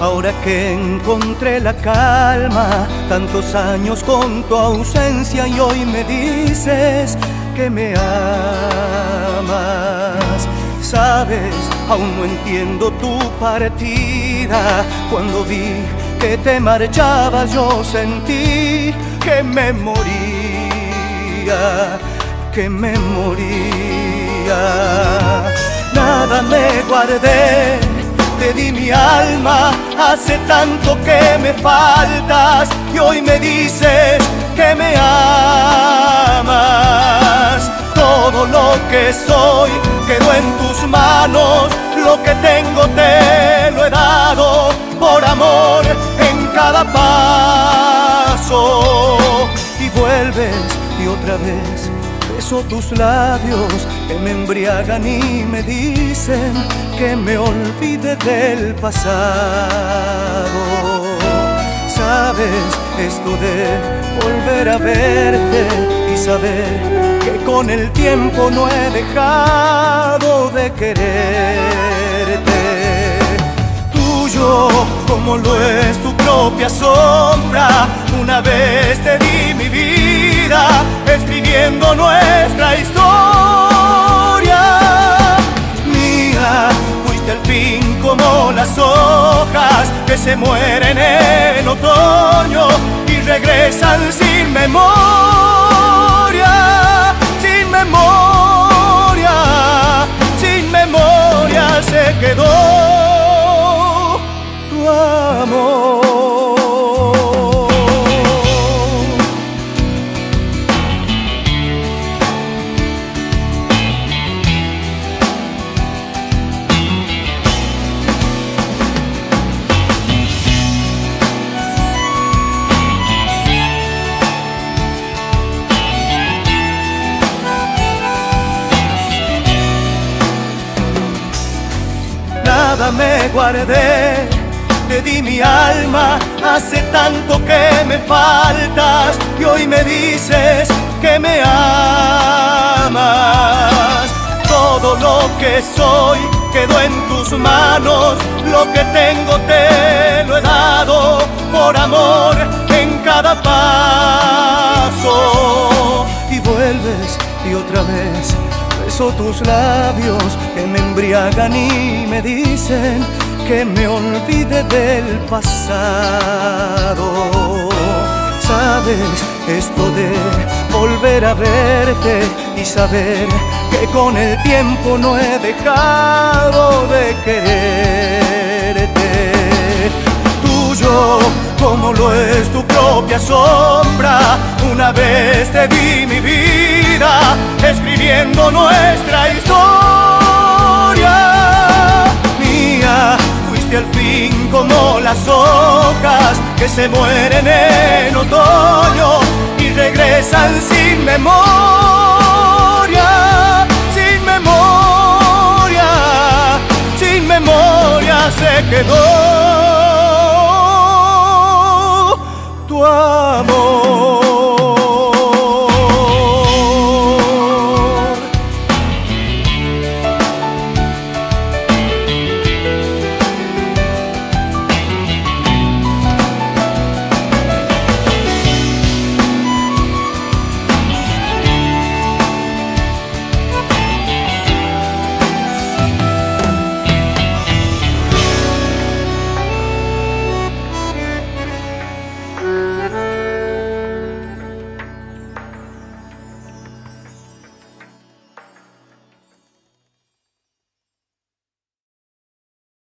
Ahora que encontré la calma, tantos años con tu ausencia y hoy me dices que me amas. Sabes, aún no entiendo tu partida. Cuando vi que te marchabas yo sentí que me moría, que me moría. Nada me guardé te di mi alma, hace tanto que me faltas y hoy me dices que me amas. Todo lo que soy quedó en tus manos, lo que tengo te lo he dado por amor en cada paso. Y vuelves y otra vez beso tus labios que me embriagan y me dicen que me olvide del pasado. Sabes esto de volver a verte y saber que con el tiempo no he dejado de quererte. Tuyo como lo es tu propia sombra, una vez te di mi vida escribiendo nuestra historia. Mía, fuiste al fin como las hojas que se mueren en otoño y regresan sin memoria, sin memoria, sin memoria se quedó nada me guardé, te di mi alma, hace tanto que me faltas y hoy me dices que me amas. Todo lo que soy quedó en tus manos, lo que tengo te lo he dado por amor en cada paso. Y vuelves y otra vez beso tus labios que me embriagan y me dicen que me olvide del pasado. Sabes esto de volver a verte y saber que con el tiempo no he dejado de quererte. Tuyo como lo es tu propia sombra, una vez te di mi vida escribiendo nuestra historia. Mía, fuiste al fin como las hojas que se mueren en otoño y regresan Μόνο.